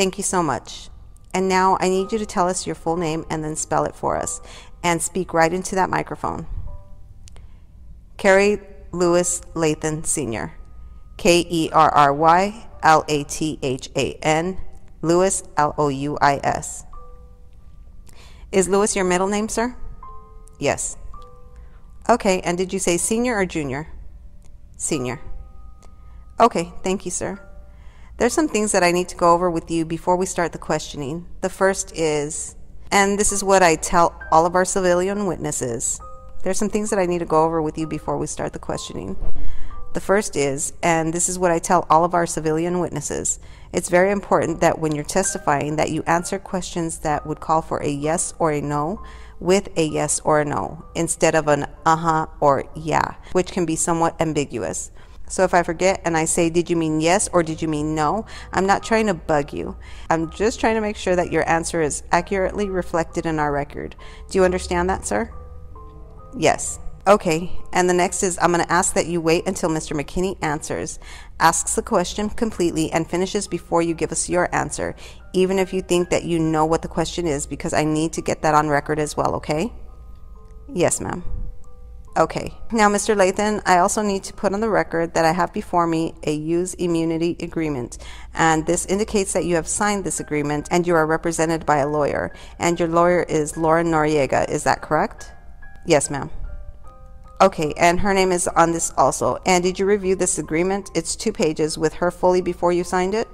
Thank you so much. And now I need you to tell us your full name and then spell it for us and speak right into that microphone. Kerry Louis Lathan Sr. K E R R Y L A T H A N, Louis L O U I S. Is Louis your middle name, sir? Yes. Okay, and did you say senior or junior? Senior. Okay, thank you, sir. There's some things that I need to go over with you before we start the questioning. The first is, and this is what I tell all of our civilian witnesses. There's some things that I need to go over with you before we start the questioning. The first is, and this is what I tell all of our civilian witnesses, it's very important that when you're testifying that you answer questions that would call for a yes or a no with a yes or a no instead of an uh-huh or yeah, which can be somewhat ambiguous. So if I forget and I say, did you mean yes or did you mean no? I'm not trying to bug you. I'm just trying to make sure that your answer is accurately reflected in our record. Do you understand that, sir? Yes. Okay, and the next is I'm going to ask that you wait until Mr. McKinney answers, asks the question completely, and finishes before you give us your answer, even if you think that you know what the question is, because I need to get that on record as well, okay? Yes, ma'am. Okay, now, Mr. Lathan, I also need to put on the record that I have before me a use immunity agreement, and this indicates that you have signed this agreement and you are represented by a lawyer, and your lawyer is Lauren Noriega. Is that correct? Yes, ma'am. Okay, and her name is on this also. And did you review this agreement? It's two pages with her fully before you signed it?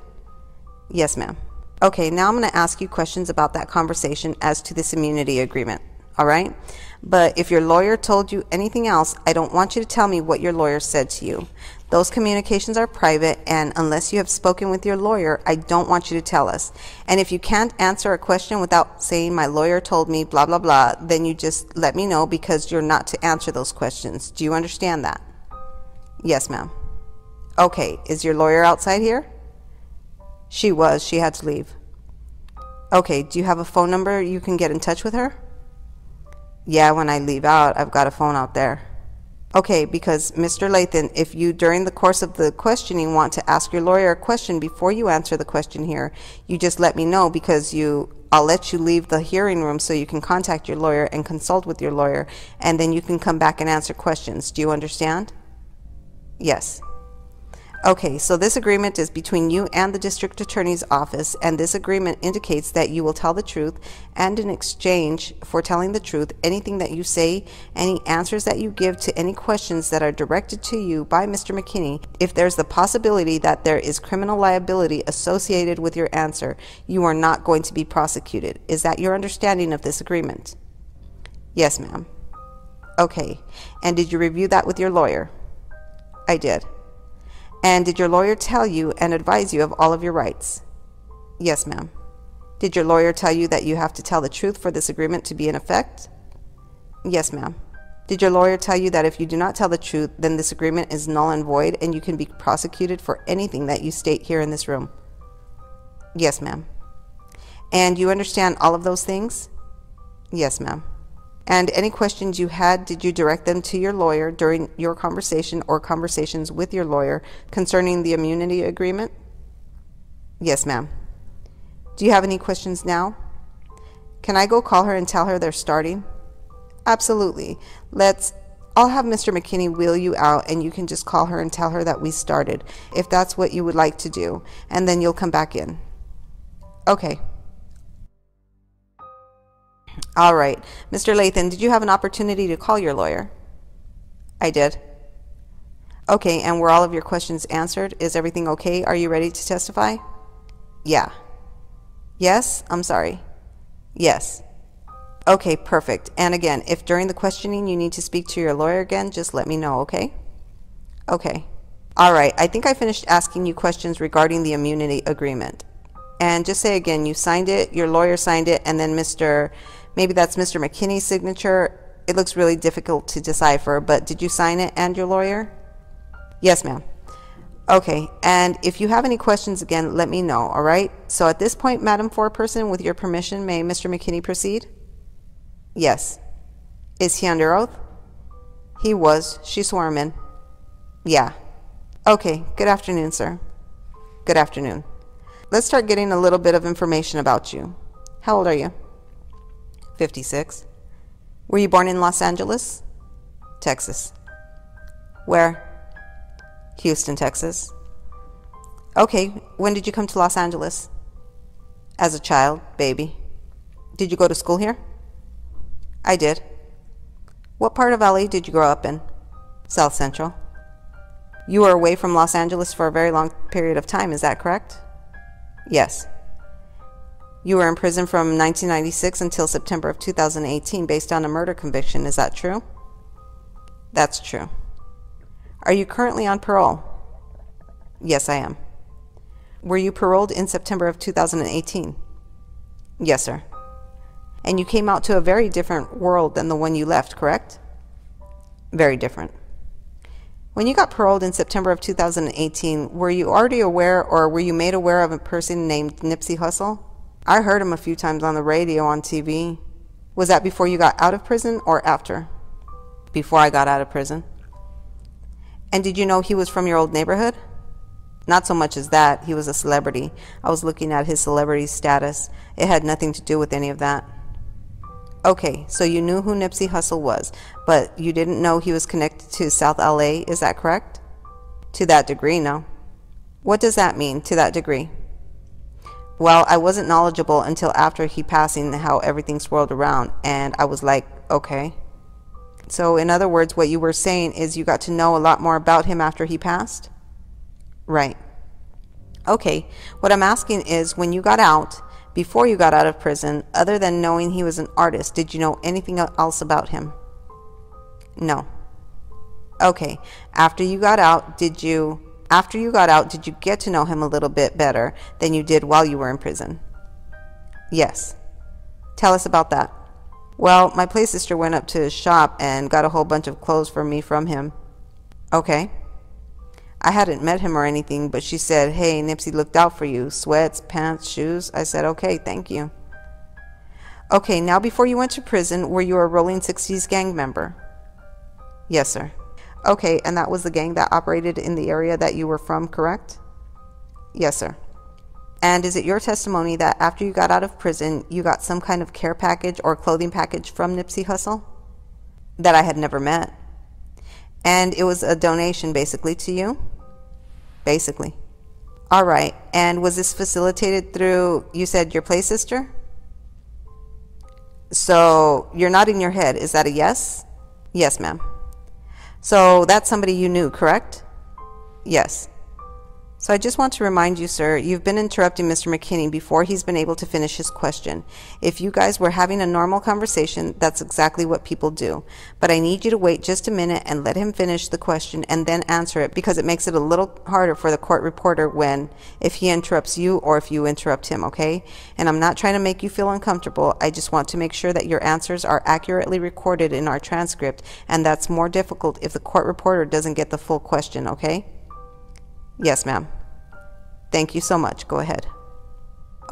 Yes, ma'am. Okay, now I'm going to ask you questions about that conversation as to this immunity agreement. All right? But if your lawyer told you anything else, I don't want you to tell me what your lawyer said to you. Those communications are private, and unless you have spoken with your lawyer, I don't want you to tell us. And if you can't answer a question without saying, My lawyer told me, blah, blah, blah, then you just let me know because you're not to answer those questions. Do you understand that? Yes, ma'am. Okay, is your lawyer outside here? She was. She had to leave. Okay, do you have a phone number you can get in touch with her? Yeah, when I leave out, I've got a phone out there. Okay, because Mr. Lathan, if you during the course of the questioning want to ask your lawyer a question before you answer the question here, you just let me know because you I'll let you leave the hearing room so you can contact your lawyer and consult with your lawyer and then you can come back and answer questions. Do you understand? Yes. Okay, so this agreement is between you and the district attorney's office, and this agreement indicates that you will tell the truth, and in exchange for telling the truth, anything that you say, any answers that you give to any questions that are directed to you by Mr. McKinney, if there's the possibility that there is criminal liability associated with your answer, you are not going to be prosecuted. Is that your understanding of this agreement? Yes, ma'am. Okay, and did you review that with your lawyer? I did. And did your lawyer tell you and advise you of all of your rights? Yes, ma'am. Did your lawyer tell you that you have to tell the truth for this agreement to be in effect? Yes, ma'am. Did your lawyer tell you that if you do not tell the truth, then this agreement is null and void and you can be prosecuted for anything that you state here in this room? Yes, ma'am. And you understand all of those things? Yes, ma'am. And any questions you had, did you direct them to your lawyer during your conversation or conversations with your lawyer concerning the immunity agreement? Yes, ma'am. Do you have any questions now? Can I go call her and tell her they're starting? Absolutely. Let's I'll have Mr. McKinney wheel you out and you can just call her and tell her that we started, if that's what you would like to do, and then you'll come back in. Okay. All right. Mr. Lathan, did you have an opportunity to call your lawyer? I did. Okay, and were all of your questions answered? Is everything okay? Are you ready to testify? Yeah. Yes? I'm sorry. Yes. Okay, perfect. And again, if during the questioning you need to speak to your lawyer again, just let me know, okay? Okay. All right, I think I finished asking you questions regarding the immunity agreement. And just say again, you signed it, your lawyer signed it, and then Mr. Maybe that's Mr. McKinney's signature. It looks really difficult to decipher, but did you sign it and your lawyer? Yes, ma'am. Okay, and if you have any questions again, let me know, all right? So at this point, Madam Foreperson, with your permission, may Mr. McKinney proceed? Yes. Is he under oath? He was. She swore him in. Yeah. Okay, good afternoon, sir. Good afternoon. Let's start getting a little bit of information about you. How old are you? 56. Were you born in Los Angeles? Texas. Where? Houston, Texas. Okay, when did you come to Los Angeles? As a child, baby. Did you go to school here? I did. What part of LA did you grow up in? South Central. You were away from Los Angeles for a very long period of time, is that correct? Yes. You were in prison from 1996 until September of 2018 based on a murder conviction, is that true? That's true. Are you currently on parole? Yes, I am. Were you paroled in September of 2018? Yes, sir. And you came out to a very different world than the one you left, correct? Very different. When you got paroled in September of 2018, were you already aware or were you made aware of a person named Nipsey Hussle? I heard him a few times on the radio, on TV. Was that before you got out of prison or after? Before I got out of prison. And did you know he was from your old neighborhood? Not so much as that, he was a celebrity. I was looking at his celebrity status. It had nothing to do with any of that. Okay, so you knew who Nipsey Hussle was, but you didn't know he was connected to South LA, is that correct? To that degree, no. What does that mean, to that degree? Well, I wasn't knowledgeable until after he passing how everything swirled around, and I was like, okay. So, in other words, what you were saying is you got to know a lot more about him after he passed? Right. Okay, what I'm asking is when you got out, before you got out of prison, other than knowing he was an artist, did you know anything else about him? No. Okay, after you got out, did you after you got out, did you get to know him a little bit better than you did while you were in prison? Yes. Tell us about that. Well, my play sister went up to his shop and got a whole bunch of clothes for me from him. Okay. I hadn't met him or anything, but she said, Hey, Nipsey looked out for you. Sweats, pants, shoes. I said, Okay, thank you. Okay, now before you went to prison, were you a Rolling 60s gang member? Yes, sir. Okay, and that was the gang that operated in the area that you were from, correct? Yes, sir. And is it your testimony that after you got out of prison, you got some kind of care package or clothing package from Nipsey Hussle? That I had never met. And it was a donation basically to you? Basically. All right. And was this facilitated through, you said, your play sister? So you're nodding your head. Is that a yes? Yes, ma'am. So that's somebody you knew, correct? Yes. So I just want to remind you, sir, you've been interrupting Mr. McKinney before he's been able to finish his question. If you guys were having a normal conversation, that's exactly what people do. But I need you to wait just a minute and let him finish the question and then answer it because it makes it a little harder for the court reporter when, if he interrupts you or if you interrupt him, okay? And I'm not trying to make you feel uncomfortable. I just want to make sure that your answers are accurately recorded in our transcript, and that's more difficult if the court reporter doesn't get the full question, okay? Yes, ma'am. Thank you so much. Go ahead.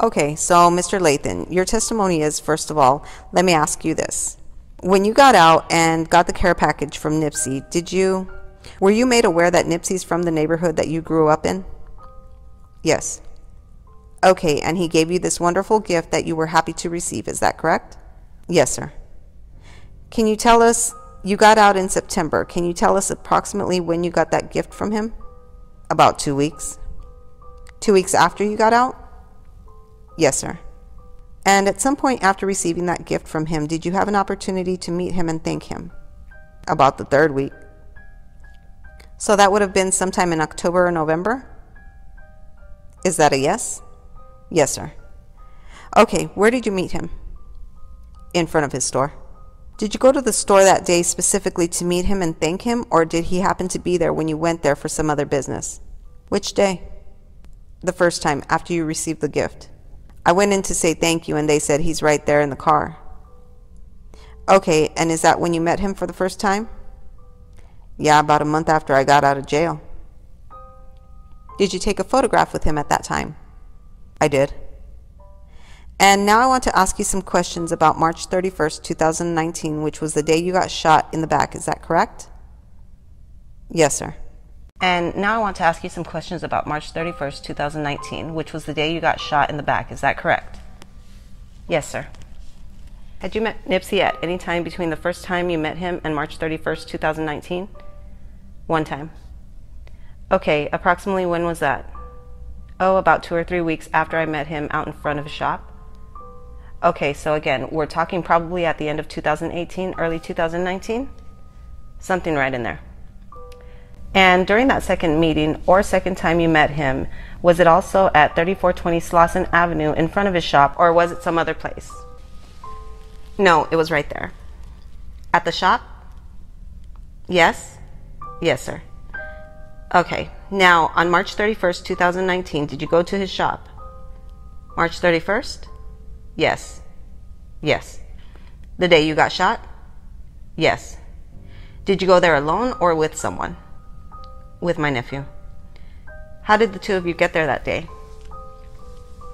Okay, so Mr. Lathan, your testimony is, first of all, let me ask you this. When you got out and got the care package from Nipsey, did you, were you made aware that Nipsey's from the neighborhood that you grew up in? Yes. Okay, and he gave you this wonderful gift that you were happy to receive, is that correct? Yes, sir. Can you tell us, you got out in September, can you tell us approximately when you got that gift from him? About two weeks. Two weeks after you got out? Yes, sir. And at some point after receiving that gift from him, did you have an opportunity to meet him and thank him? About the third week. So that would have been sometime in October or November? Is that a yes? Yes, sir. Okay, where did you meet him? In front of his store. Did you go to the store that day specifically to meet him and thank him, or did he happen to be there when you went there for some other business? Which day? The first time, after you received the gift. I went in to say thank you, and they said he's right there in the car. Okay, and is that when you met him for the first time? Yeah, about a month after I got out of jail. Did you take a photograph with him at that time? I did. And now I want to ask you some questions about March 31st, 2019, which was the day you got shot in the back. Is that correct? Yes, sir. And now I want to ask you some questions about March 31st, 2019, which was the day you got shot in the back. Is that correct? Yes, sir. Had you met Nipsey at any time between the first time you met him and March 31st, 2019? One time. Okay, approximately when was that? Oh, about two or three weeks after I met him out in front of his shop. Okay, so again, we're talking probably at the end of 2018, early 2019? Something right in there. And during that second meeting or second time you met him, was it also at 3420 Slauson Avenue in front of his shop or was it some other place? No, it was right there. At the shop? Yes? Yes, sir. Okay, now on March 31st, 2019, did you go to his shop? March 31st? Yes. Yes. The day you got shot? Yes. Did you go there alone or with someone? With my nephew. How did the two of you get there that day?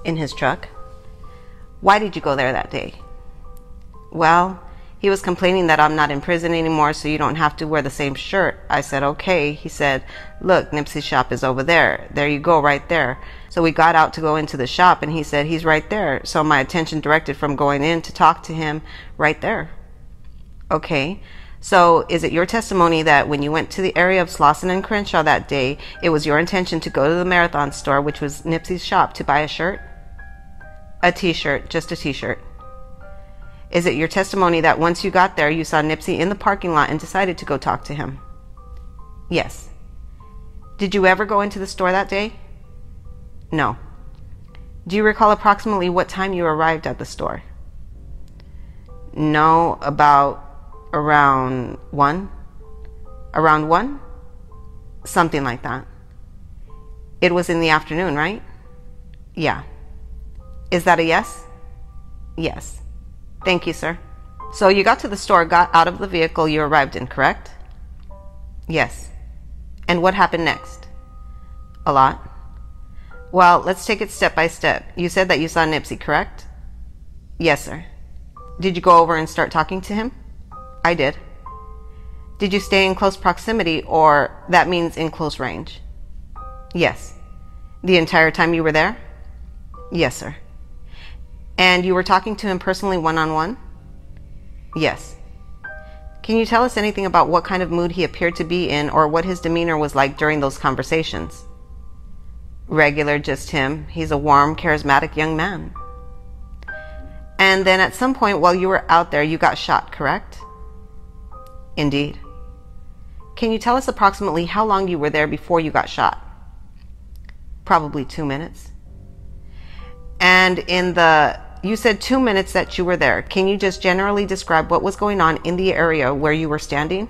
In his truck. Why did you go there that day? Well, he was complaining that I'm not in prison anymore, so you don't have to wear the same shirt. I said, okay. He said, look, Nipsey's shop is over there. There you go, right there. So we got out to go into the shop, and he said, he's right there. So my attention directed from going in to talk to him right there. Okay. So is it your testimony that when you went to the area of Slauson and Crenshaw that day, it was your intention to go to the marathon store, which was Nipsey's shop, to buy a shirt? A t-shirt, just a t-shirt. Is it your testimony that once you got there, you saw Nipsey in the parking lot and decided to go talk to him? Yes. Did you ever go into the store that day? No. Do you recall approximately what time you arrived at the store? No, about around 1? Around 1? Something like that. It was in the afternoon, right? Yeah. Is that a yes? Yes. Thank you, sir. So you got to the store, got out of the vehicle you arrived in, correct? Yes. And what happened next? A lot. Well, let's take it step by step. You said that you saw Nipsey, correct? Yes, sir. Did you go over and start talking to him? I did. Did you stay in close proximity, or that means in close range? Yes. The entire time you were there? Yes, sir. And you were talking to him personally one on one? Yes. Can you tell us anything about what kind of mood he appeared to be in or what his demeanor was like during those conversations? Regular, just him. He's a warm, charismatic young man. And then at some point while you were out there, you got shot, correct? Indeed. Can you tell us approximately how long you were there before you got shot? Probably two minutes. And in the, you said two minutes that you were there. Can you just generally describe what was going on in the area where you were standing?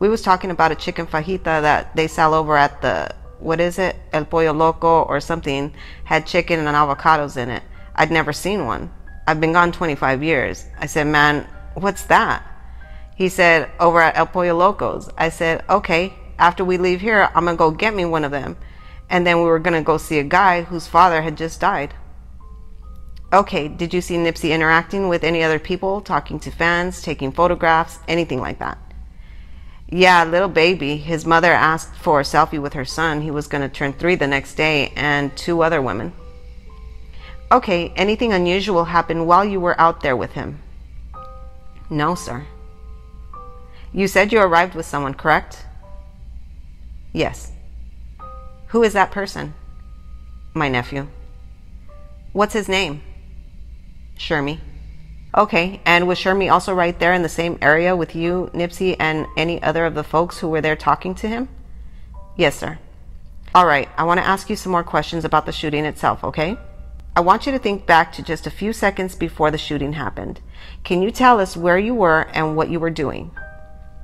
We was talking about a chicken fajita that they sell over at the, what is it? El Pollo Loco or something, had chicken and avocados in it. I'd never seen one. I've been gone 25 years. I said, man, what's that? He said, over at El Pollo Locos. I said, okay, after we leave here, I'm going to go get me one of them and then we were going to go see a guy whose father had just died. Okay, did you see Nipsey interacting with any other people, talking to fans, taking photographs, anything like that? Yeah, little baby. His mother asked for a selfie with her son. He was going to turn three the next day, and two other women. Okay, anything unusual happened while you were out there with him? No, sir. You said you arrived with someone, correct? Yes. Who is that person? My nephew. What's his name? Shermy. Okay, and was Shermy also right there in the same area with you, Nipsey, and any other of the folks who were there talking to him? Yes, sir. All right, I want to ask you some more questions about the shooting itself, okay? I want you to think back to just a few seconds before the shooting happened. Can you tell us where you were and what you were doing?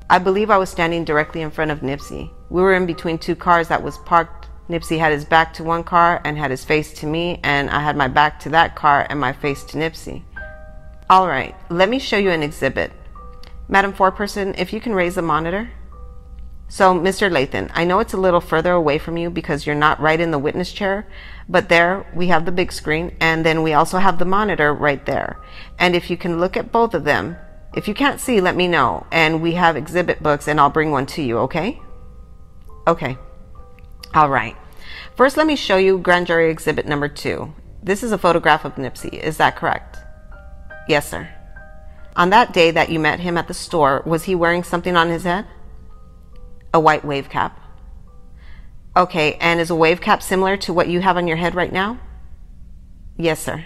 I believe I was standing directly in front of Nipsey. We were in between two cars that was parked Nipsey had his back to one car and had his face to me, and I had my back to that car and my face to Nipsey. All right, let me show you an exhibit. Madam Foreperson, if you can raise the monitor. So, Mr. Lathan, I know it's a little further away from you because you're not right in the witness chair, but there we have the big screen, and then we also have the monitor right there. And if you can look at both of them, if you can't see, let me know, and we have exhibit books, and I'll bring one to you, okay? Okay. All right. First, let me show you grand jury exhibit number two. This is a photograph of Nipsey. Is that correct? Yes, sir. On that day that you met him at the store, was he wearing something on his head? A white wave cap. Okay, and is a wave cap similar to what you have on your head right now? Yes, sir.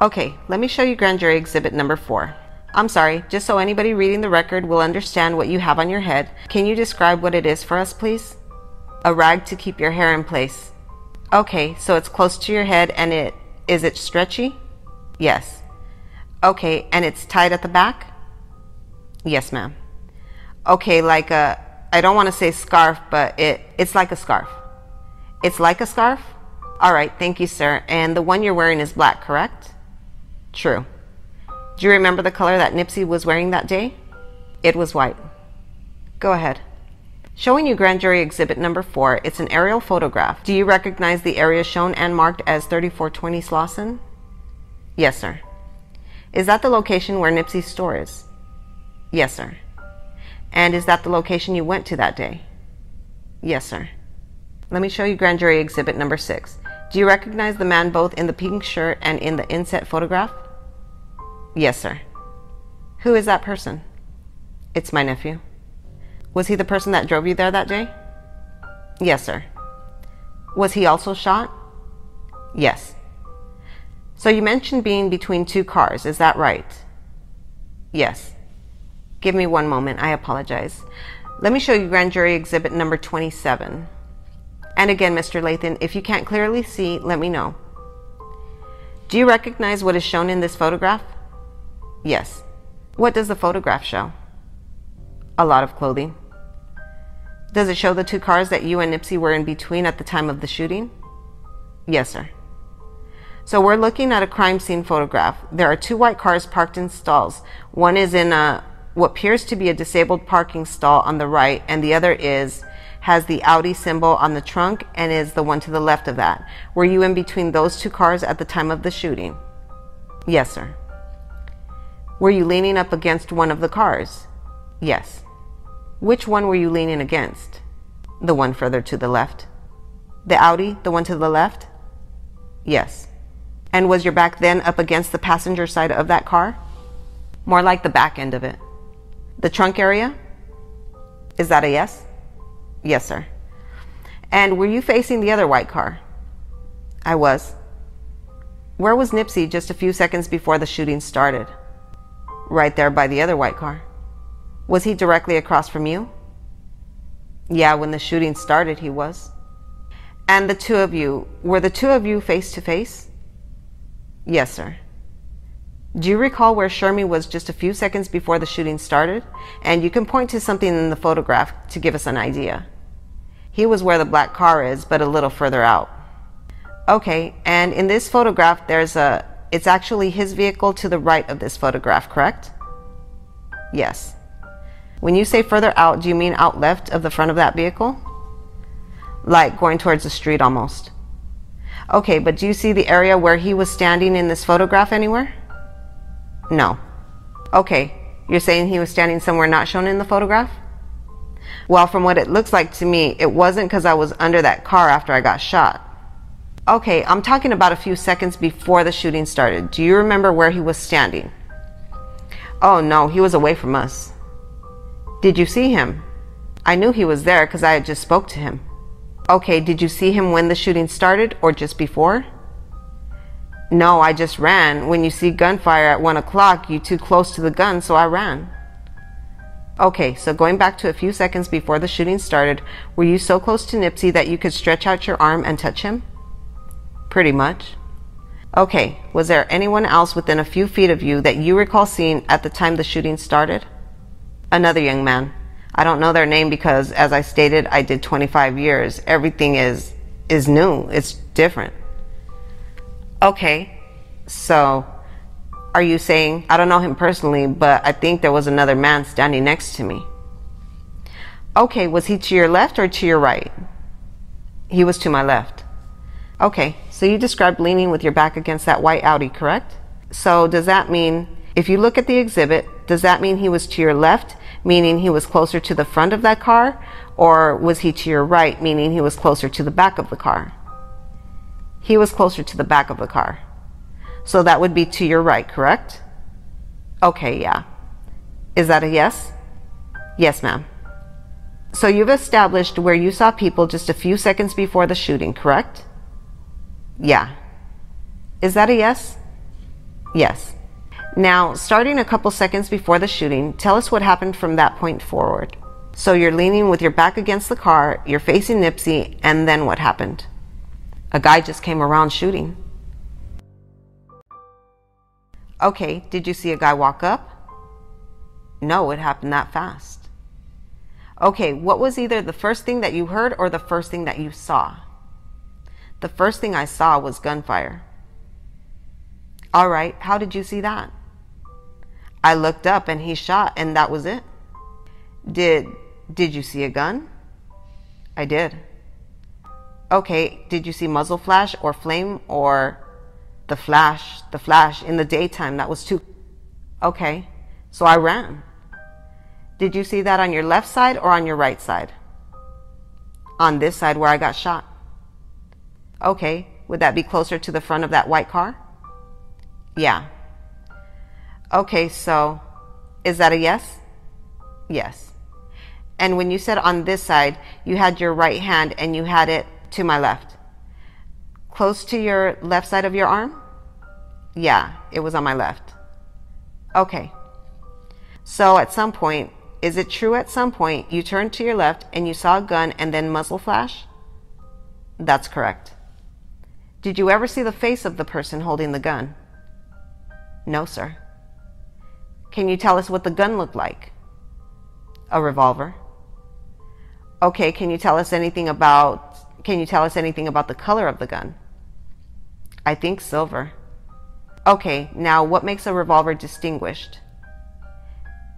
Okay, let me show you grand jury exhibit number four. I'm sorry, just so anybody reading the record will understand what you have on your head, can you describe what it is for us, please? A rag to keep your hair in place. Okay, so it's close to your head and it is it stretchy? Yes. Okay, and it's tied at the back? Yes, ma'am. Okay, like a, I don't want to say scarf, but it, it's like a scarf. It's like a scarf? All right, thank you, sir. And the one you're wearing is black, correct? True. Do you remember the color that Nipsey was wearing that day? It was white. Go ahead. Showing you grand jury exhibit number four, it's an aerial photograph. Do you recognize the area shown and marked as 3420 Slauson? Yes, sir. Is that the location where Nipsey's store is? Yes, sir. And is that the location you went to that day? Yes, sir. Let me show you grand jury exhibit number six. Do you recognize the man both in the pink shirt and in the inset photograph? Yes, sir. Who is that person? It's my nephew. Was he the person that drove you there that day? Yes, sir. Was he also shot? Yes. So you mentioned being between two cars, is that right? Yes. Give me one moment, I apologize. Let me show you grand jury exhibit number 27. And again, Mr. Lathan, if you can't clearly see, let me know. Do you recognize what is shown in this photograph? Yes. What does the photograph show? A lot of clothing. Does it show the two cars that you and Nipsey were in between at the time of the shooting? Yes, sir. So we're looking at a crime scene photograph. There are two white cars parked in stalls. One is in a what appears to be a disabled parking stall on the right, and the other is has the Audi symbol on the trunk and is the one to the left of that. Were you in between those two cars at the time of the shooting? Yes, sir. Were you leaning up against one of the cars? Yes. Which one were you leaning against? The one further to the left. The Audi, the one to the left? Yes. And was your back then up against the passenger side of that car? More like the back end of it. The trunk area? Is that a yes? Yes, sir. And were you facing the other white car? I was. Where was Nipsey just a few seconds before the shooting started? Right there by the other white car. Was he directly across from you? Yeah, when the shooting started, he was. And the two of you, were the two of you face to face? Yes, sir. Do you recall where Shermy was just a few seconds before the shooting started? And you can point to something in the photograph to give us an idea. He was where the black car is, but a little further out. Okay, and in this photograph, there's a, it's actually his vehicle to the right of this photograph, correct? Yes. When you say further out, do you mean out left of the front of that vehicle? Like going towards the street almost. Okay, but do you see the area where he was standing in this photograph anywhere? No. Okay, you're saying he was standing somewhere not shown in the photograph? Well, from what it looks like to me, it wasn't because I was under that car after I got shot. Okay, I'm talking about a few seconds before the shooting started. Do you remember where he was standing? Oh no, he was away from us. Did you see him? I knew he was there because I had just spoke to him. Okay, did you see him when the shooting started or just before? No, I just ran. When you see gunfire at 1 o'clock, you too close to the gun, so I ran. Okay, so going back to a few seconds before the shooting started, were you so close to Nipsey that you could stretch out your arm and touch him? Pretty much. Okay, was there anyone else within a few feet of you that you recall seeing at the time the shooting started? Another young man. I don't know their name because, as I stated, I did 25 years. Everything is is new. It's different. Okay, so are you saying I don't know him personally, but I think there was another man standing next to me? Okay, was he to your left or to your right? He was to my left. Okay, so you described leaning with your back against that white Audi, correct? So does that mean if you look at the exhibit, does that mean he was to your left meaning he was closer to the front of that car? Or was he to your right, meaning he was closer to the back of the car? He was closer to the back of the car. So that would be to your right, correct? Okay, yeah. Is that a yes? Yes, ma'am. So you've established where you saw people just a few seconds before the shooting, correct? Yeah. Is that a yes? Yes. Now, starting a couple seconds before the shooting, tell us what happened from that point forward. So you're leaning with your back against the car, you're facing Nipsey, and then what happened? A guy just came around shooting. Okay, did you see a guy walk up? No, it happened that fast. Okay, what was either the first thing that you heard or the first thing that you saw? The first thing I saw was gunfire. All right, how did you see that? I looked up and he shot and that was it. Did did you see a gun? I did. Okay, did you see muzzle flash or flame or the flash, the flash in the daytime? That was too Okay. So I ran. Did you see that on your left side or on your right side? On this side where I got shot. Okay, would that be closer to the front of that white car? Yeah. Okay, so is that a yes? Yes. And when you said on this side, you had your right hand and you had it to my left. Close to your left side of your arm? Yeah, it was on my left. Okay. So at some point, is it true at some point you turned to your left and you saw a gun and then muzzle flash? That's correct. Did you ever see the face of the person holding the gun? No, sir. Can you tell us what the gun looked like? A revolver. Okay, can you tell us anything about can you tell us anything about the color of the gun? I think silver. Okay, now what makes a revolver distinguished?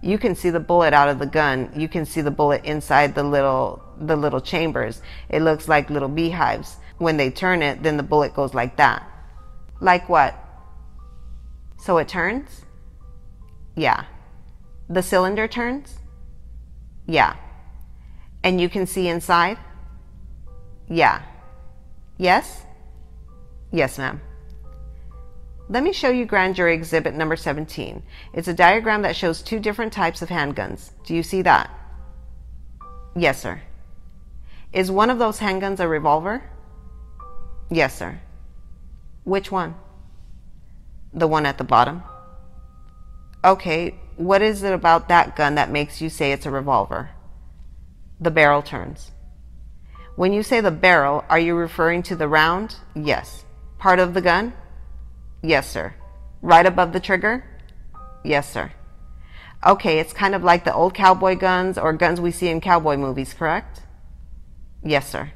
You can see the bullet out of the gun. You can see the bullet inside the little the little chambers. It looks like little beehives. When they turn it, then the bullet goes like that. Like what? So it turns? Yeah. The cylinder turns? Yeah. And you can see inside? Yeah. Yes? Yes, ma'am. Let me show you grand jury exhibit number 17. It's a diagram that shows two different types of handguns. Do you see that? Yes, sir. Is one of those handguns a revolver? Yes, sir. Which one? The one at the bottom. Okay, what is it about that gun that makes you say it's a revolver? The barrel turns. When you say the barrel, are you referring to the round? Yes. Part of the gun? Yes, sir. Right above the trigger? Yes, sir. Okay, it's kind of like the old cowboy guns or guns we see in cowboy movies, correct? Yes, sir.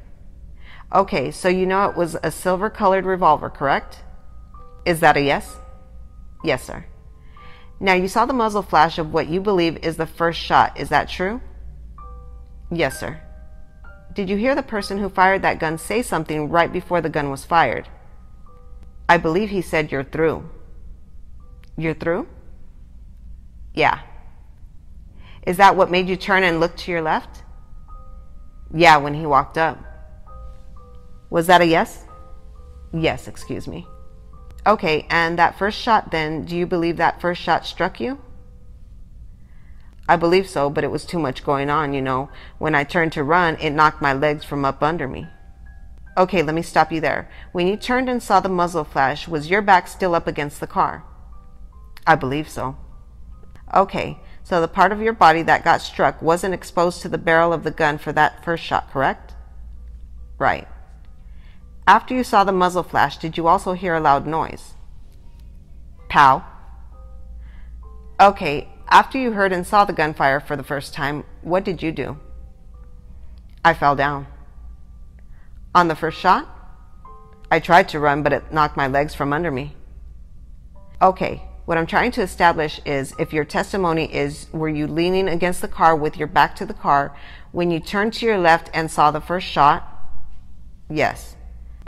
Okay, so you know it was a silver colored revolver, correct? Is that a yes? Yes, sir. Now you saw the muzzle flash of what you believe is the first shot. Is that true? Yes, sir. Did you hear the person who fired that gun say something right before the gun was fired? I believe he said, You're through. You're through? Yeah. Is that what made you turn and look to your left? Yeah, when he walked up. Was that a yes? Yes, excuse me. Okay, and that first shot then, do you believe that first shot struck you? I believe so, but it was too much going on, you know. When I turned to run, it knocked my legs from up under me. Okay, let me stop you there. When you turned and saw the muzzle flash, was your back still up against the car? I believe so. Okay, so the part of your body that got struck wasn't exposed to the barrel of the gun for that first shot, correct? Right. After you saw the muzzle flash, did you also hear a loud noise? Pow. Okay, after you heard and saw the gunfire for the first time, what did you do? I fell down. On the first shot? I tried to run, but it knocked my legs from under me. Okay, what I'm trying to establish is if your testimony is were you leaning against the car with your back to the car when you turned to your left and saw the first shot? Yes.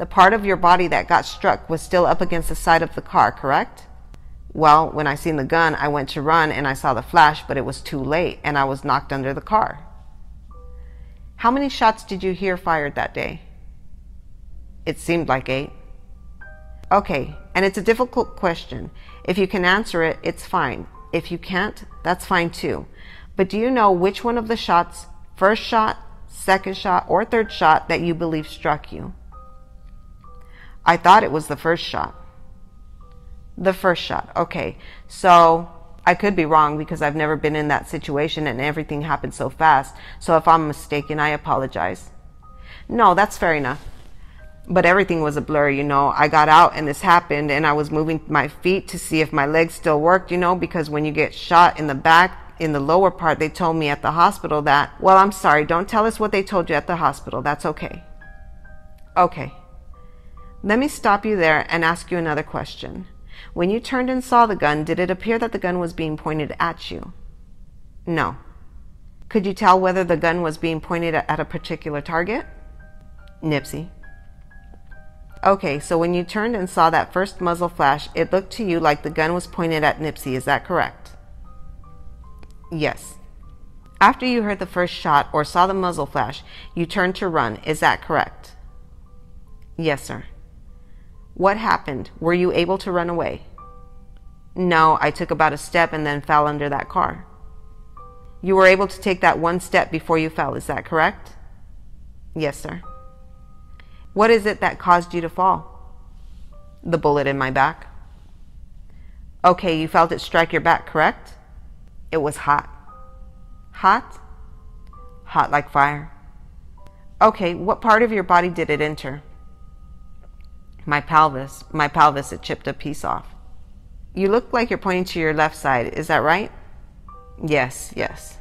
The part of your body that got struck was still up against the side of the car, correct? Well, when I seen the gun, I went to run and I saw the flash, but it was too late and I was knocked under the car. How many shots did you hear fired that day? It seemed like eight. Okay, and it's a difficult question. If you can answer it, it's fine. If you can't, that's fine too. But do you know which one of the shots, first shot, second shot, or third shot, that you believe struck you? I thought it was the first shot. The first shot. Okay. So I could be wrong because I've never been in that situation and everything happened so fast. So if I'm mistaken, I apologize. No, that's fair enough. But everything was a blur, you know. I got out and this happened and I was moving my feet to see if my legs still worked, you know, because when you get shot in the back, in the lower part, they told me at the hospital that, well, I'm sorry, don't tell us what they told you at the hospital. That's okay. Okay. Let me stop you there and ask you another question. When you turned and saw the gun, did it appear that the gun was being pointed at you? No. Could you tell whether the gun was being pointed at a particular target? Nipsey. Okay, so when you turned and saw that first muzzle flash, it looked to you like the gun was pointed at Nipsey, is that correct? Yes. After you heard the first shot or saw the muzzle flash, you turned to run, is that correct? Yes, sir. What happened? Were you able to run away? No, I took about a step and then fell under that car. You were able to take that one step before you fell, is that correct? Yes, sir. What is it that caused you to fall? The bullet in my back. Okay, you felt it strike your back, correct? It was hot. Hot? Hot like fire. Okay, what part of your body did it enter? My pelvis, my pelvis, it chipped a piece off. You look like you're pointing to your left side. Is that right? Yes, yes.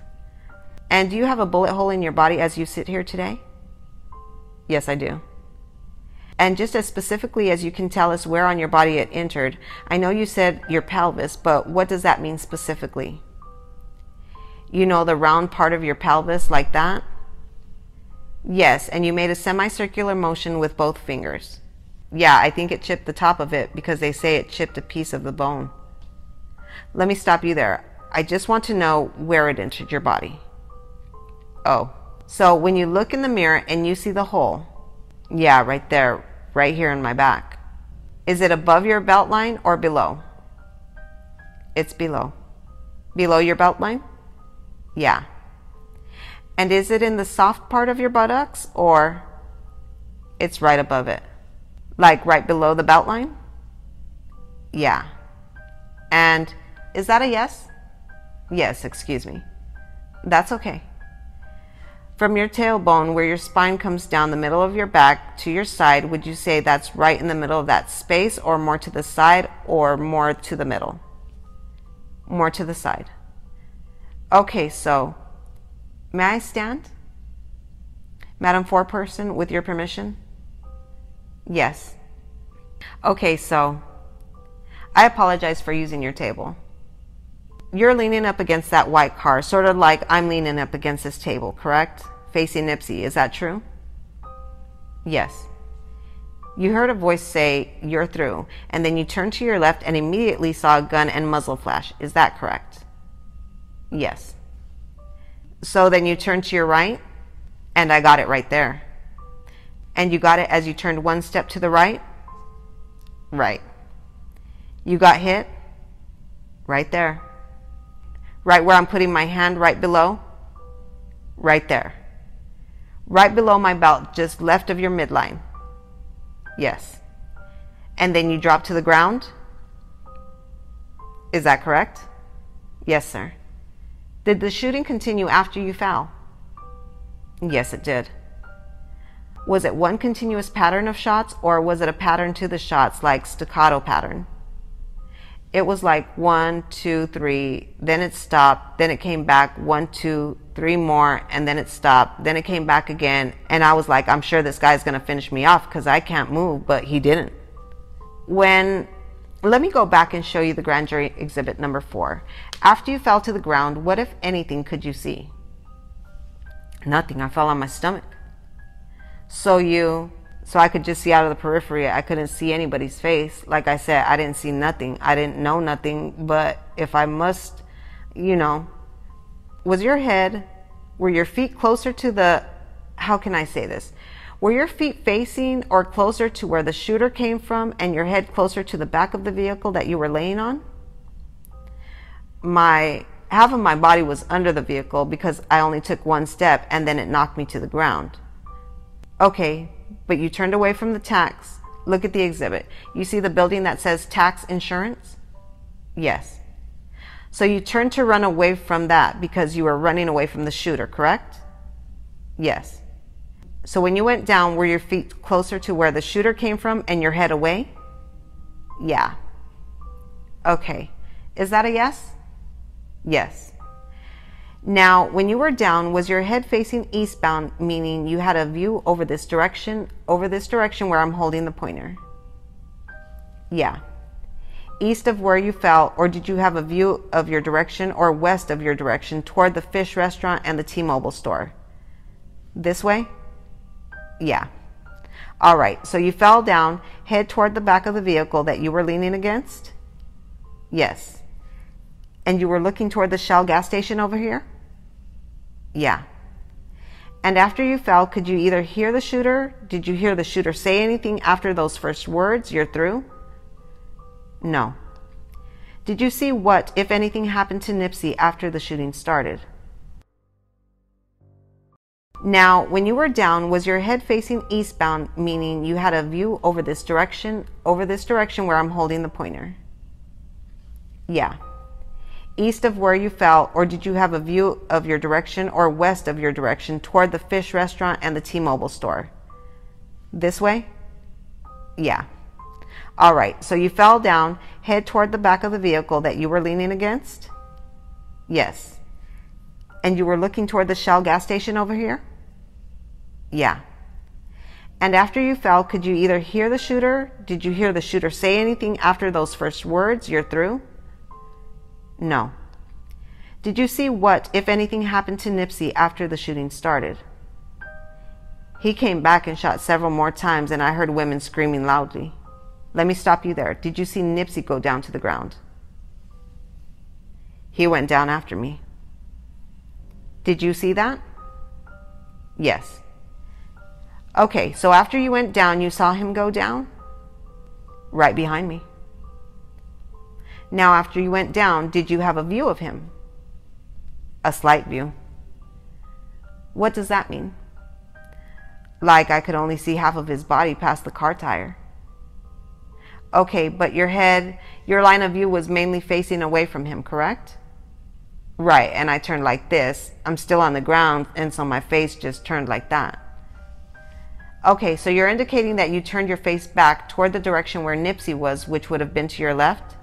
And do you have a bullet hole in your body as you sit here today? Yes, I do. And just as specifically as you can tell us where on your body it entered, I know you said your pelvis, but what does that mean specifically? You know the round part of your pelvis like that? Yes, and you made a semicircular motion with both fingers. Yeah, I think it chipped the top of it because they say it chipped a piece of the bone. Let me stop you there. I just want to know where it entered your body. Oh, so when you look in the mirror and you see the hole, yeah, right there, right here in my back. Is it above your belt line or below? It's below. Below your belt line? Yeah. And is it in the soft part of your buttocks or it's right above it? Like right below the belt line? Yeah. And is that a yes? Yes, excuse me. That's okay. From your tailbone, where your spine comes down the middle of your back to your side, would you say that's right in the middle of that space, or more to the side, or more to the middle? More to the side. Okay, so may I stand? Madam Foreperson, with your permission? Yes. Okay, so I apologize for using your table. You're leaning up against that white car, sort of like I'm leaning up against this table, correct? Facing Nipsey, is that true? Yes. You heard a voice say, You're through, and then you turned to your left and immediately saw a gun and muzzle flash. Is that correct? Yes. So then you turned to your right, and I got it right there. And you got it as you turned one step to the right? Right. You got hit? Right there. Right where I'm putting my hand right below? Right there. Right below my belt, just left of your midline? Yes. And then you drop to the ground? Is that correct? Yes, sir. Did the shooting continue after you fell? Yes, it did. Was it one continuous pattern of shots or was it a pattern to the shots like staccato pattern? It was like one, two, three, then it stopped, then it came back, one, two, three more, and then it stopped, then it came back again. And I was like, I'm sure this guy's gonna finish me off because I can't move, but he didn't. When, let me go back and show you the grand jury exhibit number four. After you fell to the ground, what if anything could you see? Nothing, I fell on my stomach. So you So I could just see out of the periphery. I couldn't see anybody's face. Like I said, I didn't see nothing. I didn't know nothing. But if I must, you know, was your head, were your feet closer to the, how can I say this? Were your feet facing or closer to where the shooter came from and your head closer to the back of the vehicle that you were laying on? My half of my body was under the vehicle because I only took one step and then it knocked me to the ground. Okay, but you turned away from the tax. Look at the exhibit. You see the building that says tax insurance? Yes. So you turned to run away from that because you were running away from the shooter, correct? Yes. So when you went down, were your feet closer to where the shooter came from and your head away? Yeah. Okay. Is that a yes? Yes. Now, when you were down, was your head facing eastbound, meaning you had a view over this direction, over this direction where I'm holding the pointer? Yeah. East of where you fell, or did you have a view of your direction or west of your direction toward the fish restaurant and the T-Mobile store? This way? Yeah. All right, so you fell down, head toward the back of the vehicle that you were leaning against? Yes. And you were looking toward the Shell gas station over here? Yeah. And after you fell, could you either hear the shooter? Did you hear the shooter say anything after those first words, you're through? No. Did you see what, if anything, happened to Nipsey after the shooting started? Now, when you were down, was your head facing eastbound, meaning you had a view over this direction, over this direction where I'm holding the pointer? Yeah east of where you fell, or did you have a view of your direction or west of your direction toward the fish restaurant and the T-Mobile store? This way? Yeah. All right, so you fell down, head toward the back of the vehicle that you were leaning against? Yes. And you were looking toward the Shell gas station over here? Yeah. And after you fell, could you either hear the shooter? Did you hear the shooter say anything after those first words, you're through? No. Did you see what, if anything, happened to Nipsey after the shooting started? He came back and shot several more times, and I heard women screaming loudly. Let me stop you there. Did you see Nipsey go down to the ground? He went down after me. Did you see that? Yes. Okay, so after you went down, you saw him go down? Right behind me. Now, after you went down, did you have a view of him? A slight view. What does that mean? Like I could only see half of his body past the car tire. Okay, but your head, your line of view was mainly facing away from him, correct? Right, and I turned like this. I'm still on the ground, and so my face just turned like that. Okay, so you're indicating that you turned your face back toward the direction where Nipsey was, which would have been to your left?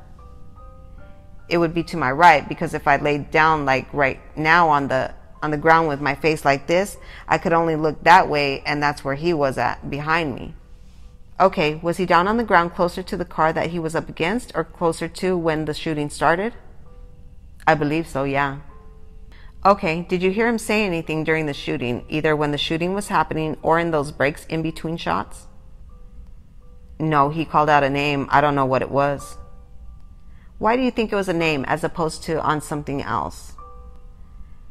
It would be to my right because if I laid down like right now on the on the ground with my face like this, I could only look that way and that's where he was at behind me. Okay, was he down on the ground closer to the car that he was up against or closer to when the shooting started? I believe so, yeah. Okay, did you hear him say anything during the shooting, either when the shooting was happening or in those breaks in between shots? No, he called out a name. I don't know what it was. Why do you think it was a name as opposed to on something else?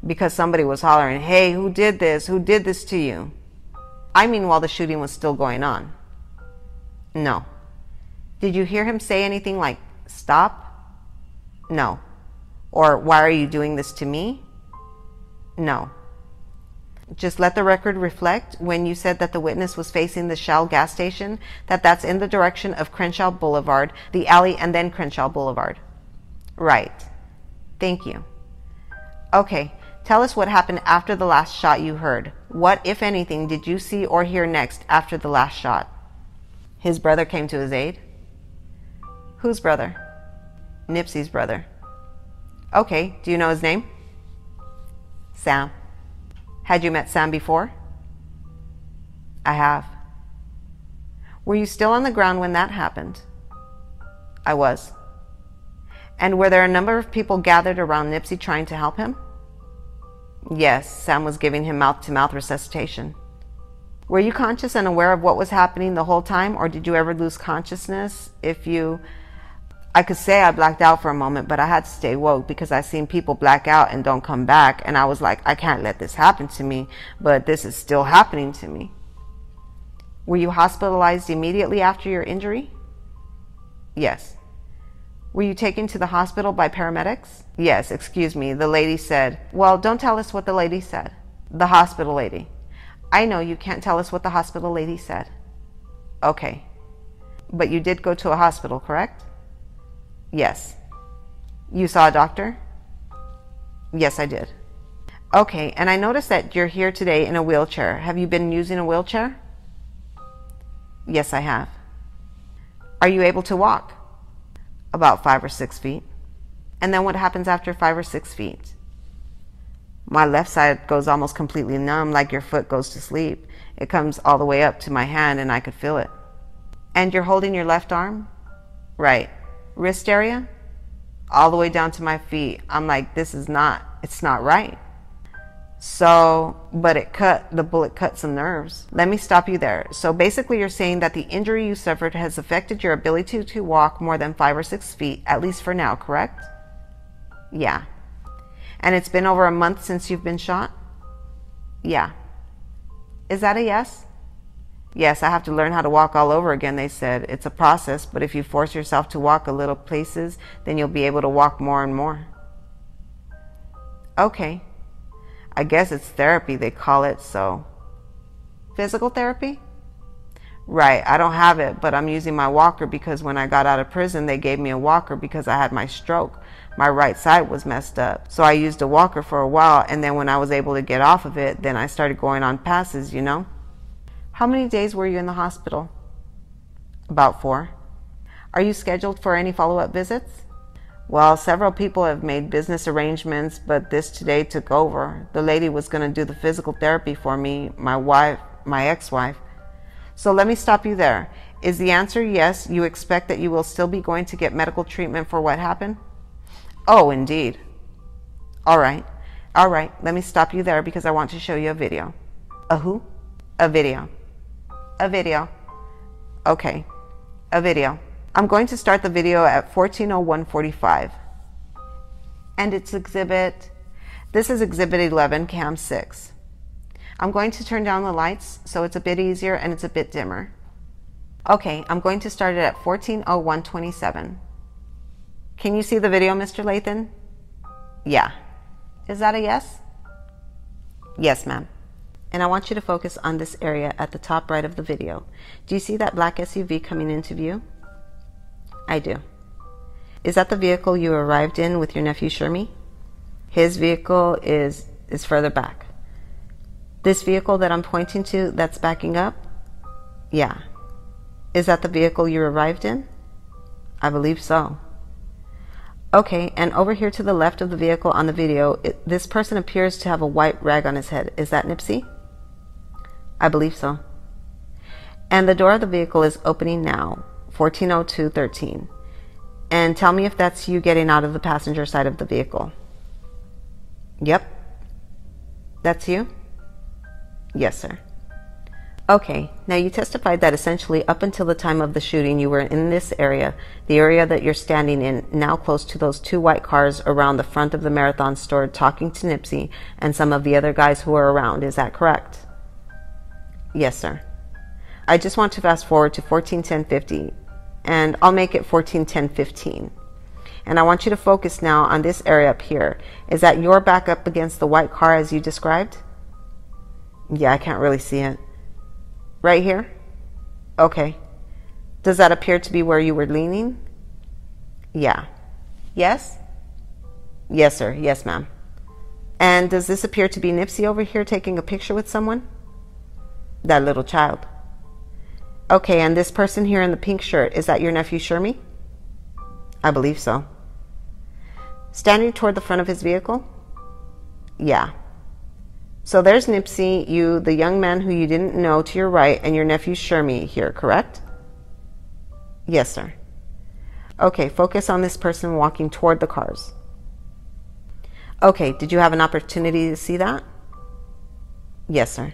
Because somebody was hollering, hey, who did this? Who did this to you? I mean, while the shooting was still going on. No. Did you hear him say anything like, stop? No. Or, why are you doing this to me? No. Just let the record reflect when you said that the witness was facing the Shell gas station, that that's in the direction of Crenshaw Boulevard, the alley, and then Crenshaw Boulevard. Right. Thank you. Okay, tell us what happened after the last shot you heard. What, if anything, did you see or hear next after the last shot? His brother came to his aid? Whose brother? Nipsey's brother. Okay, do you know his name? Sam. Had you met Sam before? I have. Were you still on the ground when that happened? I was. And were there a number of people gathered around Nipsey trying to help him? Yes, Sam was giving him mouth to mouth resuscitation. Were you conscious and aware of what was happening the whole time, or did you ever lose consciousness? If you, I could say I blacked out for a moment, but I had to stay woke because I seen people black out and don't come back, and I was like, I can't let this happen to me, but this is still happening to me. Were you hospitalized immediately after your injury? Yes. Were you taken to the hospital by paramedics? Yes, excuse me. The lady said, Well, don't tell us what the lady said. The hospital lady. I know you can't tell us what the hospital lady said. Okay. But you did go to a hospital, correct? Yes. You saw a doctor? Yes, I did. Okay, and I noticed that you're here today in a wheelchair. Have you been using a wheelchair? Yes, I have. Are you able to walk? About five or six feet. And then what happens after five or six feet? My left side goes almost completely numb, like your foot goes to sleep. It comes all the way up to my hand, and I could feel it. And you're holding your left arm? Right. Wrist area? All the way down to my feet. I'm like, this is not, it's not right. So, but it cut, the bullet cut some nerves. Let me stop you there. So basically, you're saying that the injury you suffered has affected your ability to walk more than five or six feet, at least for now, correct? Yeah. And it's been over a month since you've been shot? Yeah. Is that a yes? Yes, I have to learn how to walk all over again, they said. It's a process, but if you force yourself to walk a little places, then you'll be able to walk more and more. Okay. I guess it's therapy, they call it, so. Physical therapy? Right, I don't have it, but I'm using my walker because when I got out of prison, they gave me a walker because I had my stroke my right side was messed up. So I used a walker for a while, and then when I was able to get off of it, then I started going on passes, you know? How many days were you in the hospital? About four. Are you scheduled for any follow up visits? Well, several people have made business arrangements, but this today took over. The lady was going to do the physical therapy for me, my wife, my ex wife. So let me stop you there. Is the answer yes? You expect that you will still be going to get medical treatment for what happened? Oh, indeed. All right. All right. Let me stop you there because I want to show you a video. A who? A video. A video. Okay. A video. I'm going to start the video at 140145. And it's exhibit, this is exhibit 11, cam 6. I'm going to turn down the lights so it's a bit easier and it's a bit dimmer. Okay, I'm going to start it at 140127. Can you see the video, Mr. Lathan? Yeah. Is that a yes? Yes, ma'am. And I want you to focus on this area at the top right of the video. Do you see that black SUV coming into view? I do. Is that the vehicle you arrived in with your nephew Shermy? His vehicle is, is further back. This vehicle that I'm pointing to that's backing up? Yeah. Is that the vehicle you arrived in? I believe so. Okay, and over here to the left of the vehicle on the video, it, this person appears to have a white rag on his head. Is that Nipsey? I believe so. And the door of the vehicle is opening now, 140213. And tell me if that's you getting out of the passenger side of the vehicle. Yep. That's you? Yes, sir. Okay, now you testified that essentially up until the time of the shooting, you were in this area, the area that you're standing in, now close to those two white cars around the front of the marathon store, talking to Nipsey and some of the other guys who were around. Is that correct? Yes, sir. I just want to fast forward to 141050, and I'll make it 141015. And I want you to focus now on this area up here. Is that your back up against the white car as you described? Yeah, I can't really see it. Right here? Okay. Does that appear to be where you were leaning? Yeah. Yes? Yes, sir. Yes, ma'am. And does this appear to be Nipsey over here taking a picture with someone? That little child. Okay, and this person here in the pink shirt, is that your nephew Shermie? I believe so. Standing toward the front of his vehicle? Yeah. So there's Nipsey, you, the young man who you didn't know to your right, and your nephew Shermie here, correct? Yes, sir. Okay, focus on this person walking toward the cars. Okay, did you have an opportunity to see that? Yes, sir.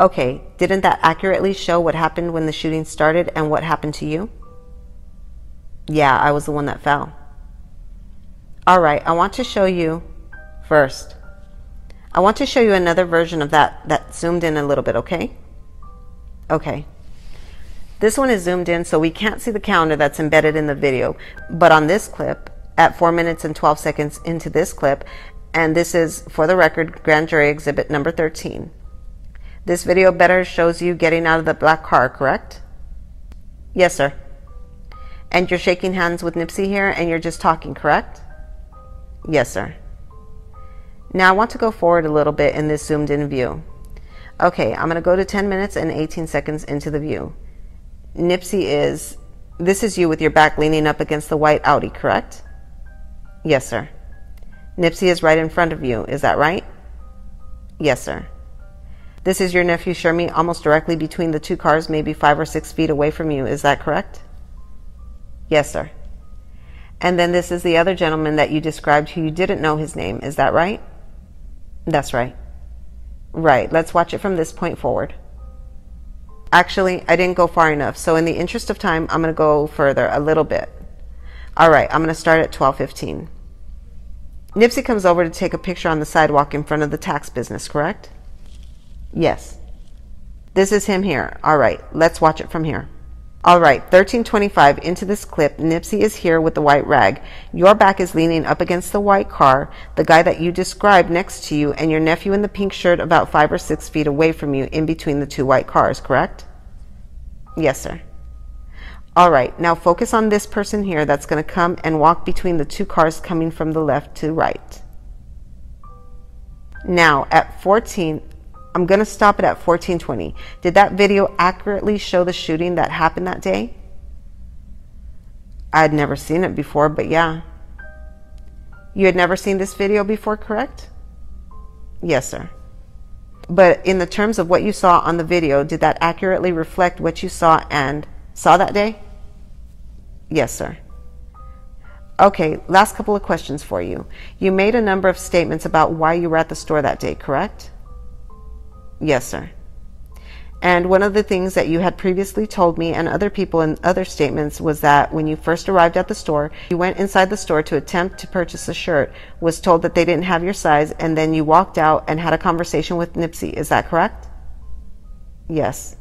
Okay, didn't that accurately show what happened when the shooting started and what happened to you? Yeah, I was the one that fell. All right, I want to show you first. I want to show you another version of that that zoomed in a little bit, okay? Okay. This one is zoomed in so we can't see the calendar that's embedded in the video. But on this clip, at 4 minutes and 12 seconds into this clip, and this is, for the record, Grand Jury Exhibit number 13. This video better shows you getting out of the black car, correct? Yes, sir. And you're shaking hands with Nipsey here and you're just talking, correct? Yes, sir. Now I want to go forward a little bit in this zoomed in view. Okay, I'm going to go to 10 minutes and 18 seconds into the view. Nipsey is, this is you with your back leaning up against the white Audi, correct? Yes, sir. Nipsey is right in front of you, is that right? Yes, sir. This is your nephew Shermy almost directly between the two cars, maybe five or six feet away from you, is that correct? Yes, sir. And then this is the other gentleman that you described who you didn't know his name, is that right? That's right. Right, let's watch it from this point forward. Actually, I didn't go far enough, so in the interest of time, I'm going to go further a little bit. All right, I'm going to start at 12:15. Nipsey comes over to take a picture on the sidewalk in front of the tax business, correct? Yes. This is him here. All right, let's watch it from here. All right, 1325 into this clip, Nipsey is here with the white rag. Your back is leaning up against the white car, the guy that you described next to you, and your nephew in the pink shirt about five or six feet away from you in between the two white cars, correct? Yes, sir. All right, now focus on this person here that's going to come and walk between the two cars coming from the left to right. Now, at 14, I'm going to stop it at 1420. Did that video accurately show the shooting that happened that day? I had never seen it before, but yeah. You had never seen this video before, correct? Yes, sir. But in the terms of what you saw on the video, did that accurately reflect what you saw and saw that day? Yes, sir. Okay, last couple of questions for you. You made a number of statements about why you were at the store that day, correct? Yes, sir. And one of the things that you had previously told me and other people in other statements was that when you first arrived at the store, you went inside the store to attempt to purchase a shirt, was told that they didn't have your size, and then you walked out and had a conversation with Nipsey. Is that correct? Yes.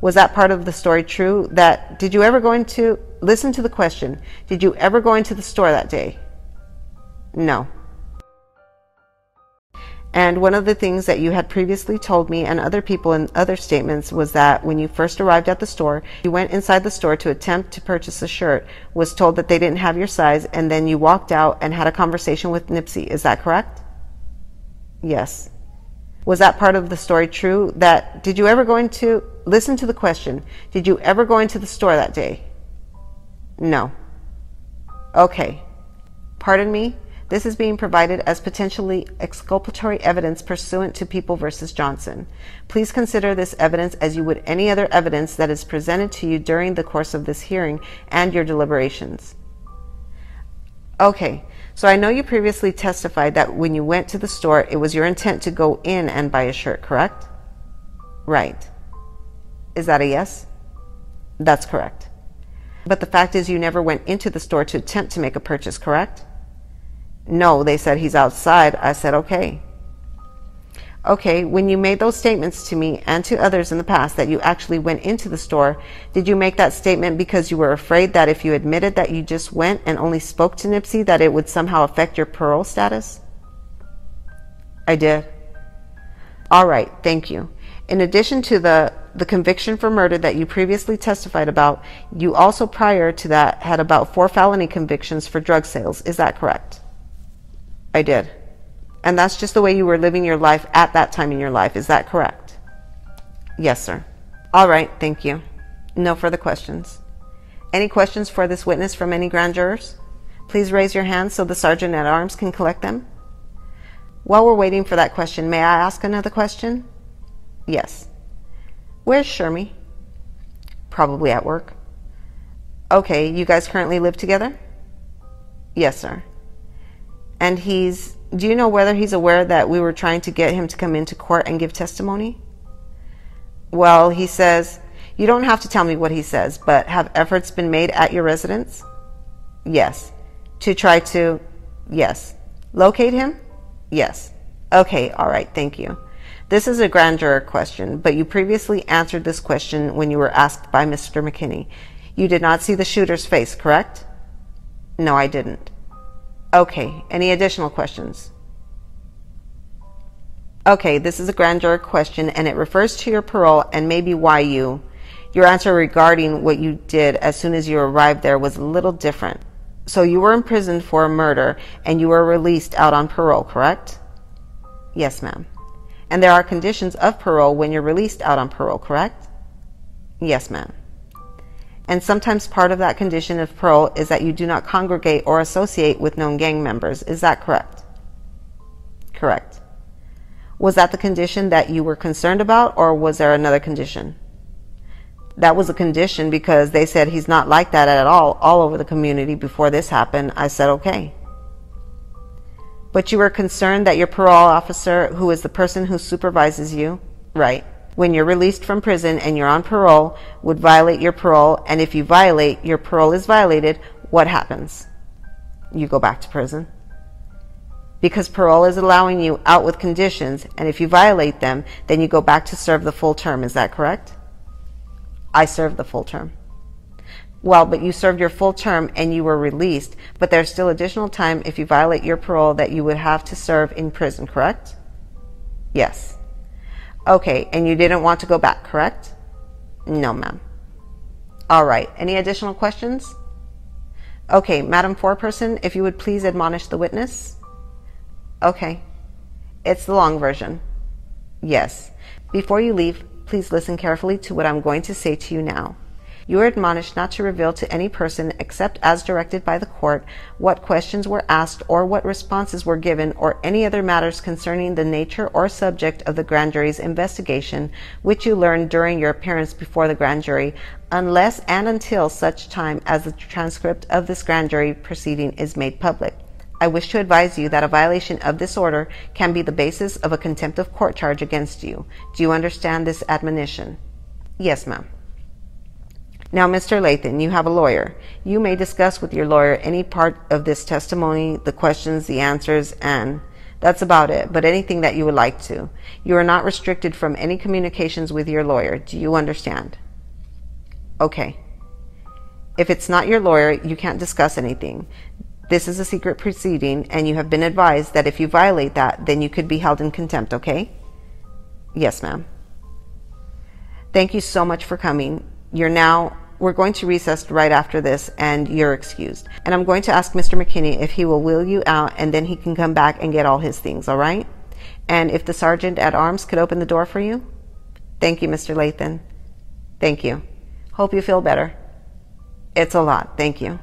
Was that part of the story true? That did you ever go into listen to the question? Did you ever go into the store that day? No. And one of the things that you had previously told me and other people in other statements was that when you first arrived at the store, you went inside the store to attempt to purchase a shirt, was told that they didn't have your size, and then you walked out and had a conversation with Nipsey. Is that correct? Yes. Was that part of the story true? That did you ever go into listen to the question? Did you ever go into the store that day? No. Okay. Pardon me? This is being provided as potentially exculpatory evidence pursuant to People v. Johnson. Please consider this evidence as you would any other evidence that is presented to you during the course of this hearing and your deliberations. Okay, so I know you previously testified that when you went to the store, it was your intent to go in and buy a shirt, correct? Right. Is that a yes? That's correct. But the fact is, you never went into the store to attempt to make a purchase, correct? No, they said he's outside. I said, okay. Okay, when you made those statements to me and to others in the past that you actually went into the store, did you make that statement because you were afraid that if you admitted that you just went and only spoke to Nipsey, that it would somehow affect your parole status? I did. All right, thank you. In addition to the, the conviction for murder that you previously testified about, you also prior to that had about four felony convictions for drug sales. Is that correct? I did. And that's just the way you were living your life at that time in your life. Is that correct? Yes, sir. All right, thank you. No further questions. Any questions for this witness from any grand jurors? Please raise your hand so the sergeant at arms can collect them. While we're waiting for that question, may I ask another question? Yes. Where's Shermie? Probably at work. Okay, you guys currently live together? Yes, sir and he's do you know whether he's aware that we were trying to get him to come into court and give testimony? Well, he says, you don't have to tell me what he says, but have efforts been made at your residence? Yes. To try to, yes. Locate him? Yes. Okay, all right, thank you. This is a grand juror question, but you previously answered this question when you were asked by Mr. McKinney. You did not see the shooter's face, correct? No, I didn't. Okay, any additional questions? Okay, this is a grand jury question and it refers to your parole and maybe why you. Your answer regarding what you did as soon as you arrived there was a little different. So you were imprisoned for a murder and you were released out on parole, correct? Yes, ma'am. And there are conditions of parole when you're released out on parole, correct? Yes, ma'am. And sometimes part of that condition of parole is that you do not congregate or associate with known gang members. Is that correct? Correct. Was that the condition that you were concerned about, or was there another condition? That was a condition because they said he's not like that at all, all over the community before this happened. I said, okay. But you were concerned that your parole officer, who is the person who supervises you, right, when you're released from prison and you're on parole, would violate your parole. And if you violate, your parole is violated, what happens? You go back to prison. Because parole is allowing you out with conditions, and if you violate them, then you go back to serve the full term. Is that correct? I served the full term. Well, but you served your full term and you were released, but there's still additional time if you violate your parole that you would have to serve in prison, correct? Yes. Okay, and you didn't want to go back, correct? No, ma'am. All right, any additional questions? Okay, Madam Foreperson, if you would please admonish the witness. Okay, it's the long version. Yes. Before you leave, please listen carefully to what I'm going to say to you now. You are admonished not to reveal to any person, except as directed by the court, what questions were asked or what responses were given, or any other matters concerning the nature or subject of the grand jury's investigation, which you learned during your appearance before the grand jury, unless and until such time as the transcript of this grand jury proceeding is made public. I wish to advise you that a violation of this order can be the basis of a contempt of court charge against you. Do you understand this admonition? Yes, ma'am. Now, Mr. Lathan, you have a lawyer. You may discuss with your lawyer any part of this testimony, the questions, the answers, and that's about it, but anything that you would like to. You are not restricted from any communications with your lawyer. Do you understand? Okay. If it's not your lawyer, you can't discuss anything. This is a secret proceeding, and you have been advised that if you violate that, then you could be held in contempt, okay? Yes, ma'am. Thank you so much for coming you're now we're going to recess right after this and you're excused. And I'm going to ask Mr. McKinney if he will wheel you out and then he can come back and get all his things, all right? And if the sergeant at arms could open the door for you? Thank you, Mr. Lathan. Thank you. Hope you feel better. It's a lot. Thank you.